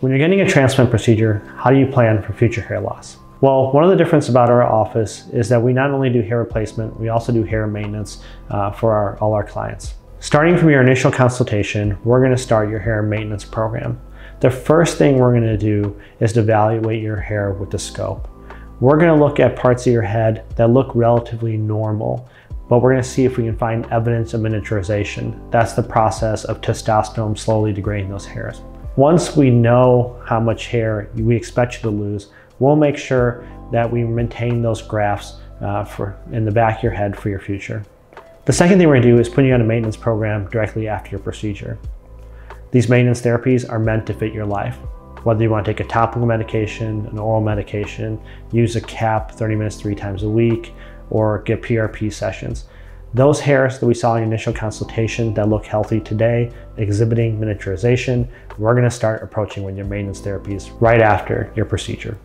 When you're getting a transplant procedure, how do you plan for future hair loss? Well, one of the differences about our office is that we not only do hair replacement, we also do hair maintenance uh, for our, all our clients. Starting from your initial consultation, we're gonna start your hair maintenance program. The first thing we're gonna do is to evaluate your hair with the scope. We're gonna look at parts of your head that look relatively normal, but we're gonna see if we can find evidence of miniaturization. That's the process of testosterone slowly degrading those hairs. Once we know how much hair we expect you to lose, we'll make sure that we maintain those grafts uh, for in the back of your head for your future. The second thing we're gonna do is put you on a maintenance program directly after your procedure. These maintenance therapies are meant to fit your life. Whether you want to take a topical medication, an oral medication, use a cap 30 minutes three times a week, or get PRP sessions. Those hairs that we saw in initial consultation that look healthy today, exhibiting miniaturization, we're gonna start approaching with your maintenance therapies right after your procedure.